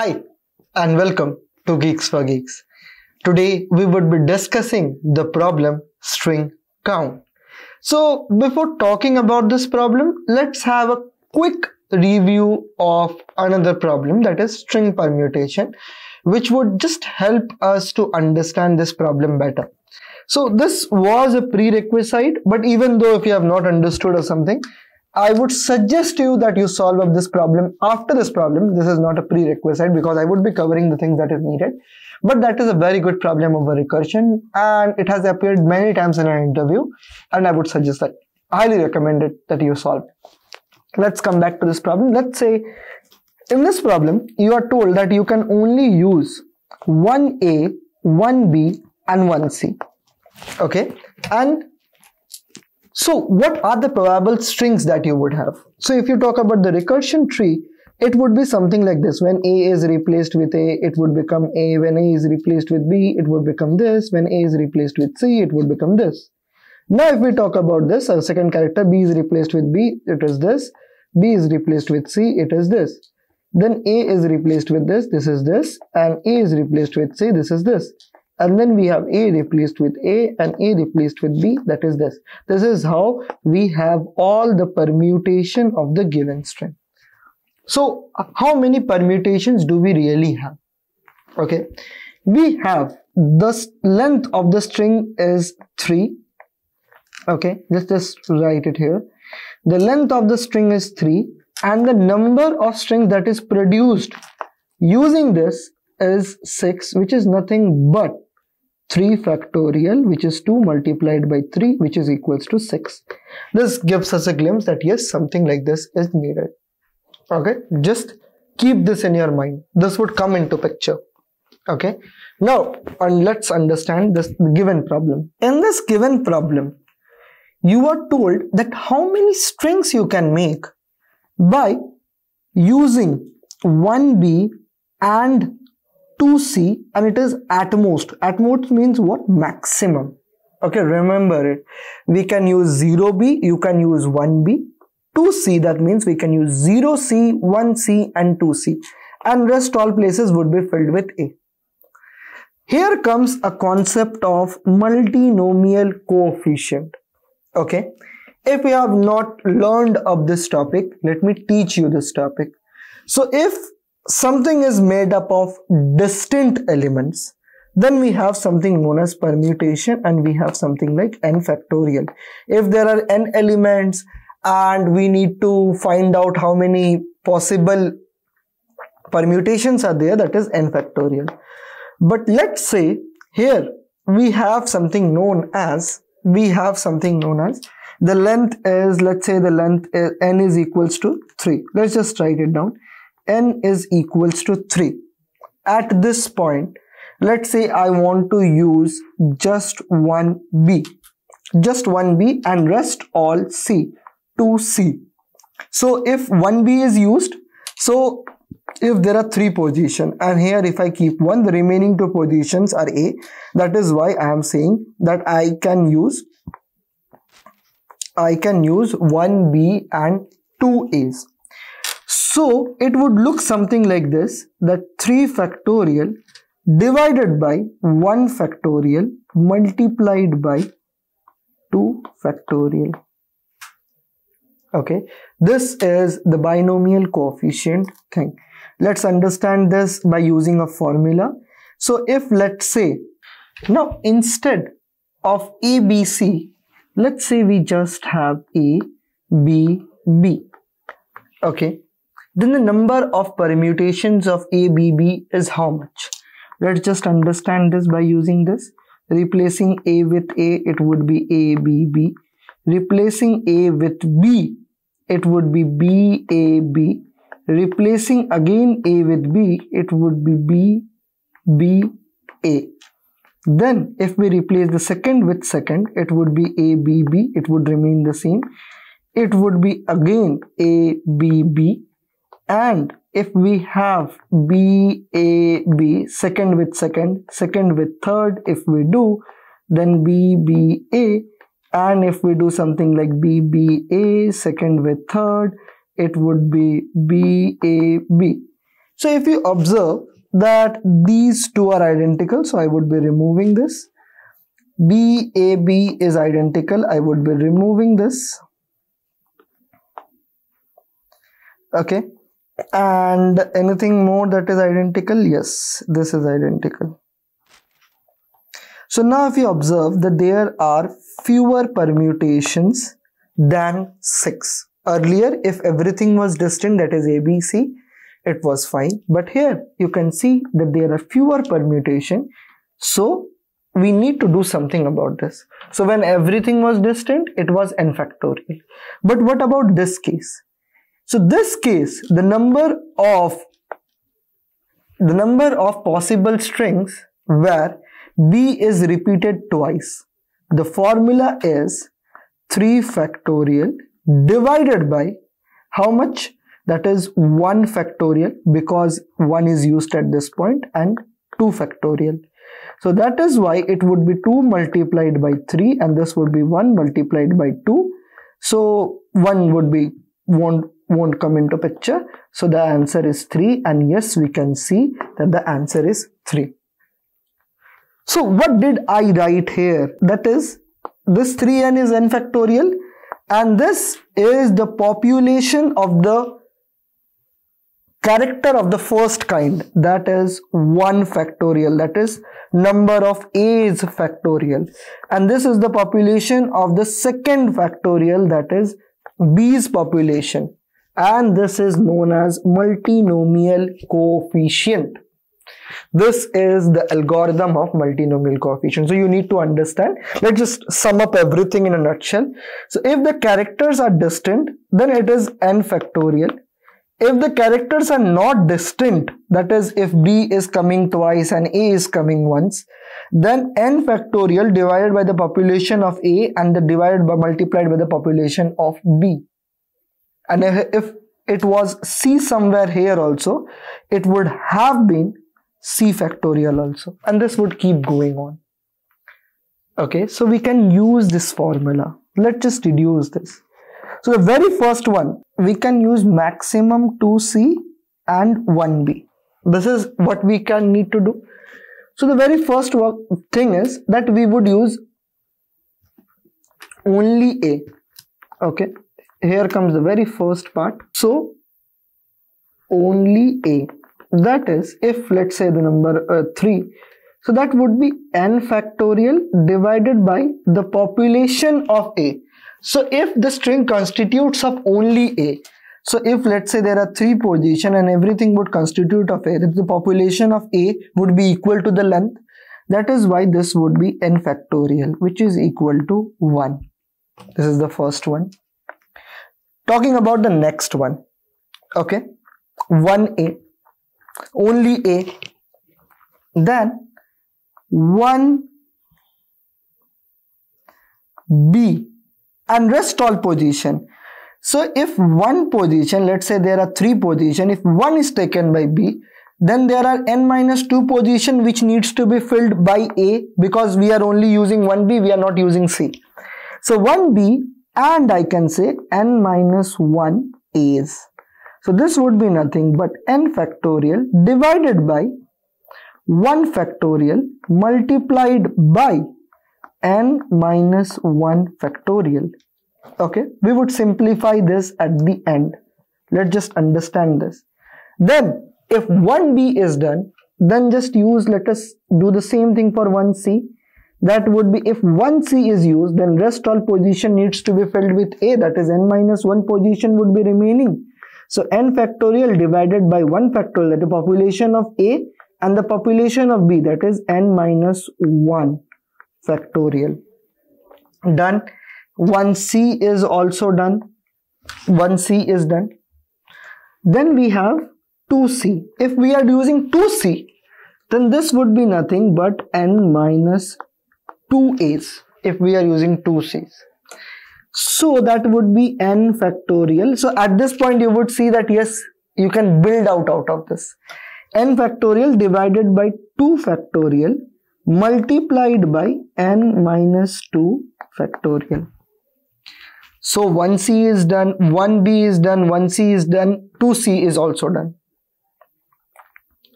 Hi and welcome to Geeks for Geeks. Today we would be discussing the problem string count. So before talking about this problem, let's have a quick review of another problem that is string permutation which would just help us to understand this problem better. So this was a prerequisite but even though if you have not understood or something I would suggest to you that you solve up this problem after this problem. This is not a prerequisite because I would be covering the things that is needed. But that is a very good problem of a recursion and it has appeared many times in an interview and I would suggest that, highly recommend it that you solve. Let's come back to this problem. Let's say in this problem, you are told that you can only use 1A, 1B and 1C. Okay. And so what are the probable strings that you would have? So if you talk about the recursion tree, it would be something like this. When A is replaced with A, it would become A. When A is replaced with B, it would become this. When A is replaced with C, it would become this. Now if we talk about this, a second character B is replaced with B, it is this. B is replaced with C, it is this. Then A is replaced with this, this is this. And A is replaced with C, this is this and then we have a replaced with a and a replaced with b. That is this. This is how we have all the permutation of the given string. So how many permutations do we really have? Okay. We have the length of the string is 3 okay. Let's just write it here. The length of the string is 3 and the number of strings that is produced using this is 6 which is nothing but 3 factorial which is 2 multiplied by 3 which is equals to 6 this gives us a glimpse that yes something like this is needed. Okay? Just keep this in your mind. This would come into picture. Okay? Now and let's understand this given problem. In this given problem you are told that how many strings you can make by using 1b and 2c and it is at most. At most means what? Maximum. Okay remember it. We can use 0b you can use 1b 2c that means we can use 0c 1c and 2c and rest all places would be filled with a. Here comes a concept of multinomial coefficient. Okay if you have not learned of this topic let me teach you this topic. So if something is made up of distinct elements, then we have something known as permutation and we have something like n factorial. If there are n elements and we need to find out how many possible permutations are there, that is n factorial. But let's say here we have something known as, we have something known as the length is, let's say the length is, n is equals to 3. Let's just write it down n is equals to 3. At this point, let's say I want to use just one B, just one B and rest all C, 2C. So if one B is used, so if there are three positions and here if I keep one, the remaining two positions are A. That is why I am saying that I can use I can use 1B and 2 A's. So it would look something like this that 3 factorial divided by 1 factorial multiplied by 2 factorial. Okay, this is the binomial coefficient thing. Let's understand this by using a formula. So if let's say, now instead of ABC, let's say we just have A, B, B. Okay, then the number of permutations of ABB is how much? Let's just understand this by using this. Replacing A with A, it would be ABB. Replacing A with B, it would be BAB. Replacing again A with B, it would be BBA. Then if we replace the second with second, it would be ABB. It would remain the same. It would be again ABB and if we have B, A, B, second with second, second with third, if we do, then B, B, A, and if we do something like B, B, A, second with third, it would be B, A, B. So if you observe that these two are identical, so I would be removing this. BAB is identical, I would be removing this. Okay. And anything more that is identical? Yes, this is identical. So now if you observe that there are fewer permutations than 6. Earlier, if everything was distinct, that is ABC, it was fine. But here you can see that there are fewer permutation. So we need to do something about this. So when everything was distinct, it was n factorial. But what about this case? So this case, the number of the number of possible strings where b is repeated twice. The formula is 3 factorial divided by how much? That is 1 factorial because 1 is used at this point and 2 factorial. So that is why it would be 2 multiplied by 3 and this would be 1 multiplied by 2. So 1 would be won't won't come into picture. So the answer is 3 and yes we can see that the answer is 3. So what did I write here? That is this 3n is n factorial and this is the population of the character of the first kind that is 1 factorial that is number of a's factorial and this is the population of the second factorial that is b's population and this is known as multinomial coefficient this is the algorithm of multinomial coefficient. So you need to understand. Let's just sum up everything in a nutshell. So if the characters are distant, then it is n factorial. If the characters are not distant, that is if b is coming twice and a is coming once, then n factorial divided by the population of a and the divided by multiplied by the population of b. And if, it was c somewhere here also, it would have been c factorial also. And this would keep going on. Okay so we can use this formula. Let's just reduce this. So the very first one we can use maximum 2c and 1b this is what we can need to do. So the very first thing is that we would use only a. Okay here comes the very first part. So only a. That is if let's say the number uh, 3 so that would be n factorial divided by the population of a. So if the string constitutes of only a so if let's say there are three position and everything would constitute of a the population of a would be equal to the length that is why this would be n factorial which is equal to 1 this is the first one talking about the next one okay? 1a only A. Then 1 B and rest all position. So if one position let's say there are three position if one is taken by B then there are n minus 2 position which needs to be filled by A because we are only using 1B we are not using C. So 1B and I can say n minus 1 is. so this would be nothing but n factorial divided by 1 factorial multiplied by n minus 1 factorial. Okay, we would simplify this at the end. Let's just understand this. Then if 1b is done, then just use, let us do the same thing for 1c. That would be if 1c is used, then rest all position needs to be filled with a, that is n minus 1 position would be remaining. So n factorial divided by 1 factorial that is population of A and the population of B that is n minus 1 factorial. Done. 1C is also done. 1C is done. Then we have 2C. If we are using 2C then this would be nothing but n minus 2A's if we are using 2C's so that would be n factorial. So at this point you would see that yes you can build out out of this. n factorial divided by 2 factorial multiplied by n minus 2 factorial. So 1c is done 1b is done 1c is done 2c is also done.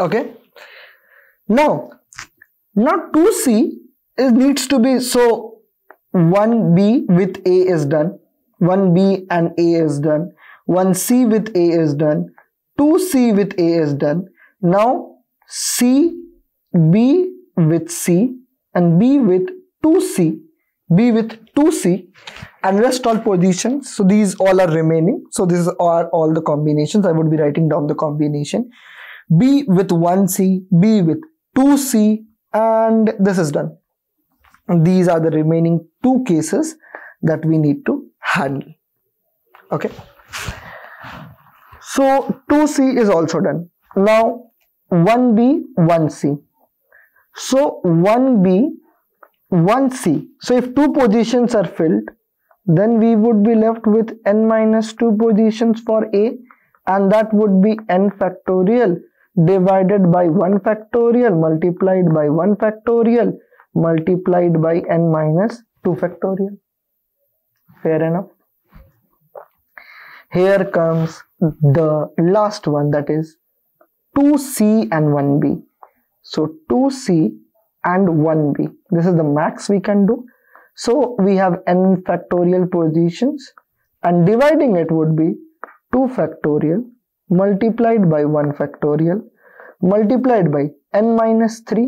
Okay. Now, now 2c is needs to be so 1b with a is done 1b and a is done 1c with a is done 2c with a is done. Now c b with c and b with 2c b with 2c and rest all positions. So these all are remaining. So these are all the combinations. I would be writing down the combination. B with 1c b with 2c and this is done these are the remaining two cases that we need to handle. Okay. So 2c is also done. Now 1b 1c so 1b 1c so if two positions are filled then we would be left with n minus 2 positions for a and that would be n factorial divided by 1 factorial multiplied by 1 factorial multiplied by n minus 2 factorial. Fair enough. Here comes the last one that is 2c and 1b. So 2c and 1b. This is the max we can do. So we have n factorial positions and dividing it would be 2 factorial multiplied by 1 factorial multiplied by n minus 3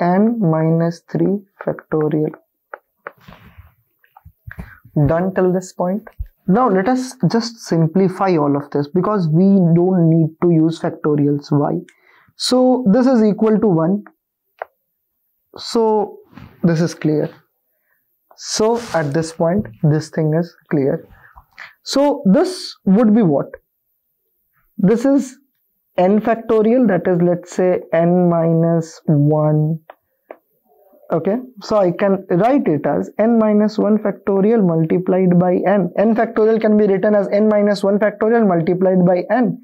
n minus 3 factorial. Done till this point. Now let us just simplify all of this because we don't need to use factorials. Why? So this is equal to 1. So this is clear. So at this point this thing is clear. So this would be what? This is n factorial that is let's say n minus 1 okay so i can write it as n minus 1 factorial multiplied by n. N factorial can be written as n minus 1 factorial multiplied by n.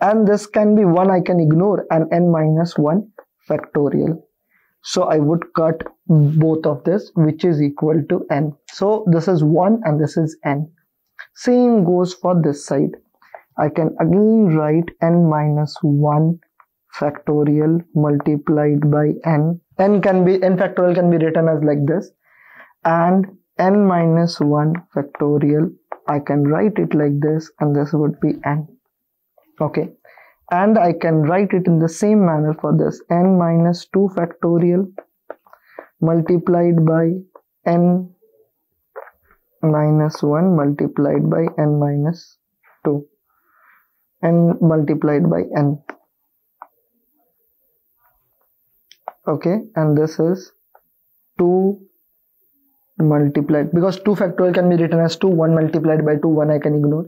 And this can be 1 i can ignore and n minus 1 factorial. So i would cut both of this which is equal to n. So this is 1 and this is n. Same goes for this side I can again write n minus 1 factorial multiplied by n. n can be n factorial can be written as like this and n minus 1 factorial I can write it like this and this would be n. Okay and I can write it in the same manner for this n minus 2 factorial multiplied by n minus 1 multiplied by n minus 2 n multiplied by n. Okay and this is 2 multiplied because 2 factorial can be written as 2 1 multiplied by 2 1 I can ignore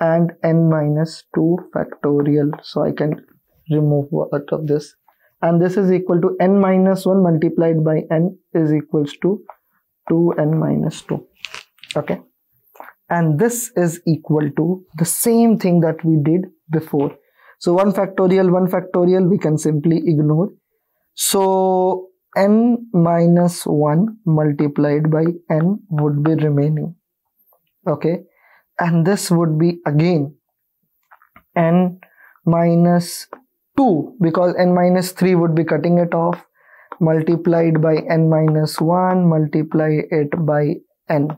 and n minus 2 factorial. So I can remove out of this. And this is equal to n minus 1 multiplied by n is equals to 2n minus 2 okay and this is equal to the same thing that we did before. So 1 factorial 1 factorial we can simply ignore. So n minus 1 multiplied by n would be remaining. Okay? And this would be again n minus 2 because n minus 3 would be cutting it off. Multiplied by n minus 1 multiply it by n.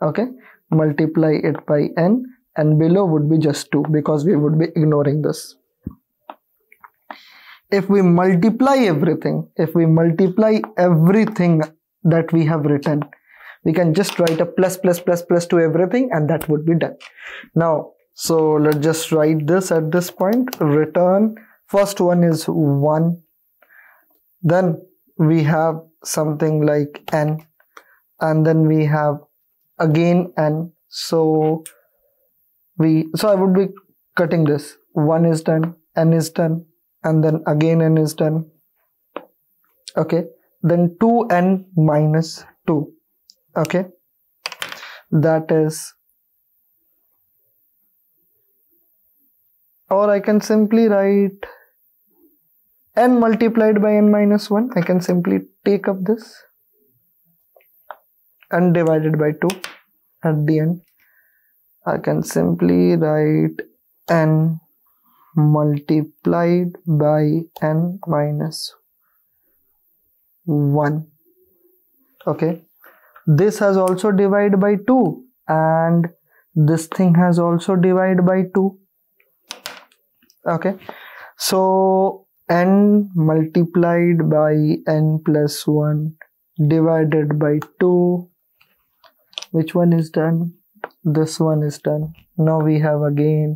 Okay multiply it by n and below would be just 2 because we would be ignoring this. If we multiply everything, if we multiply everything that we have written, we can just write a plus plus plus plus to everything and that would be done. Now, so let's just write this at this point. Return, first one is 1. Then we have something like n and then we have again n so we so i would be cutting this. 1 is done n is done and then again n is done. Okay. Then 2n minus 2 okay. That is or I can simply write n multiplied by n minus 1 I can simply take up this and divided by 2 at the end. I can simply write n multiplied by n minus 1 okay. This has also divided by 2 and this thing has also divided by 2 okay. So n multiplied by n plus 1 divided by 2 which one is done? This one is done. Now we have again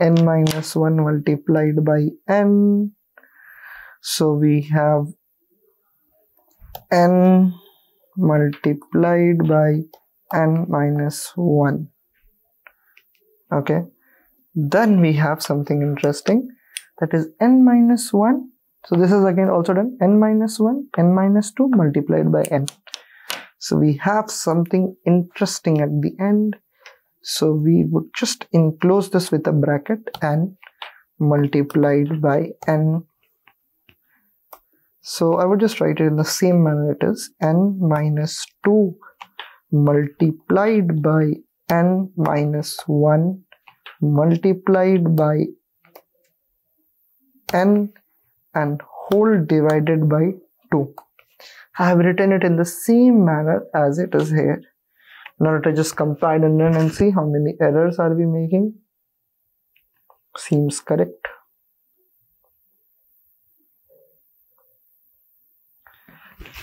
n minus 1 multiplied by n. So we have n multiplied by n minus 1 okay. Then we have something interesting. That is n minus 1 so this is again also done. n minus 1 n minus 2 multiplied by n so we have something interesting at the end so we would just enclose this with a bracket and multiplied by n. So I would just write it in the same manner it is n minus 2 multiplied by n minus 1 multiplied by n and whole divided by 2. I have written it in the same manner as it is here. Now let us just compile and run and see how many errors are we making. Seems correct.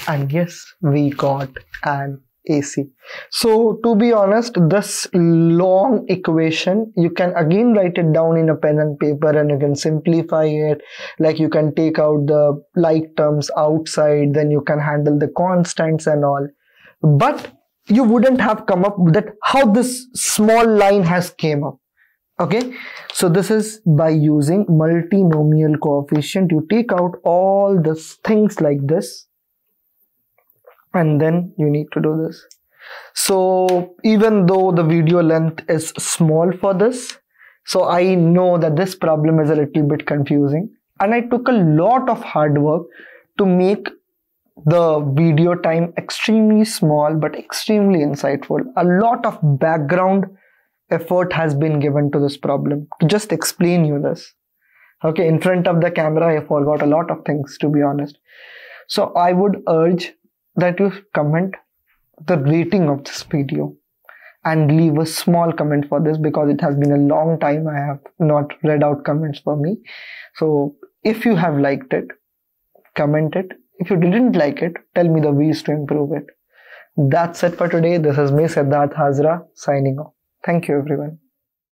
And yes, we got an AC. So to be honest, this long equation, you can again write it down in a pen and paper and you can simplify it. Like you can take out the like terms outside, then you can handle the constants and all. But you wouldn't have come up with that how this small line has came up okay so this is by using multinomial coefficient you take out all the things like this and then you need to do this so even though the video length is small for this so i know that this problem is a little bit confusing and i took a lot of hard work to make the video time extremely small but extremely insightful. A lot of background effort has been given to this problem to just explain you this. Okay, in front of the camera, I forgot a lot of things to be honest. So I would urge that you comment the rating of this video and leave a small comment for this because it has been a long time I have not read out comments for me. So if you have liked it, comment it if you didn't like it, tell me the ways to improve it. That's it for today. This is me, Siddharth Hazra, signing off. Thank you, everyone.